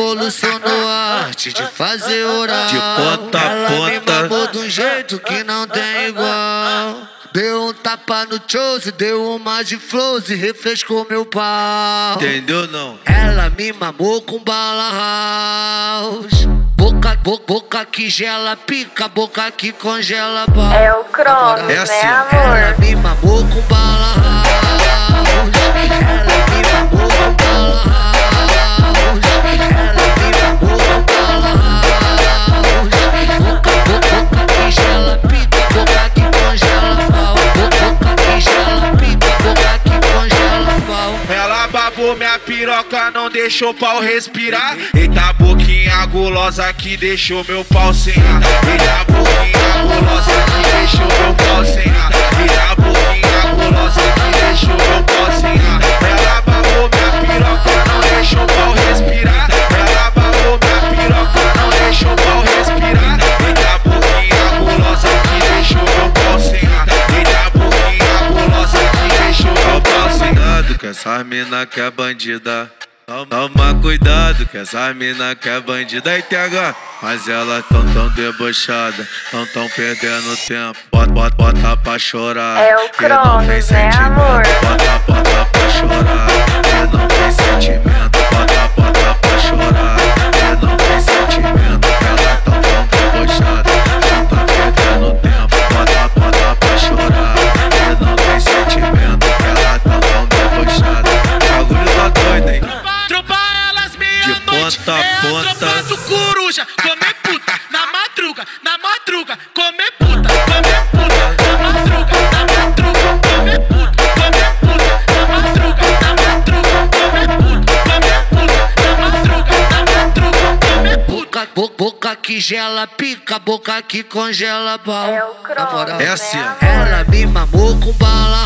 revolucionou a arte de fazer oral. De ponta a Ela me ponta. mamou de um jeito que não tem igual. Deu um tapa no chose, deu uma de flows e refrescou meu pau. Entendeu não? Ela me mamou com bala house. Boca, boca, boca que gela pica, boca que congela pau. É o Cronos, É assim, né, Ela amor? me mamou com bala piroca, não deixou pau respirar. Eita boquinha gulosa que deixou meu pau sem ar. Eita boquinha gulosa que deixou meu pau sem ar. Essa mina que é bandida. Toma, cuidado que essa mina que é bandida aí TH Mas elas tão tão debochada, tão tão perdendo tempo Bota, bota, bota pra chorar É o Cronos, né, amor? Bota, bota pra chorar meia-noite. ponta a é a ponta. tropa do coruja. Comer puta na madruga, na madruga. Comer puta, comer puta na madruga, na madruga. Comer puta, comer puta na madruga, na madruga. Comer puta, comer puta na madruga, na madruga. Comer puta. Boca, boca, que gela pica, boca que congela pau. É o Na moral. É né, assim? Ela me mamou com bala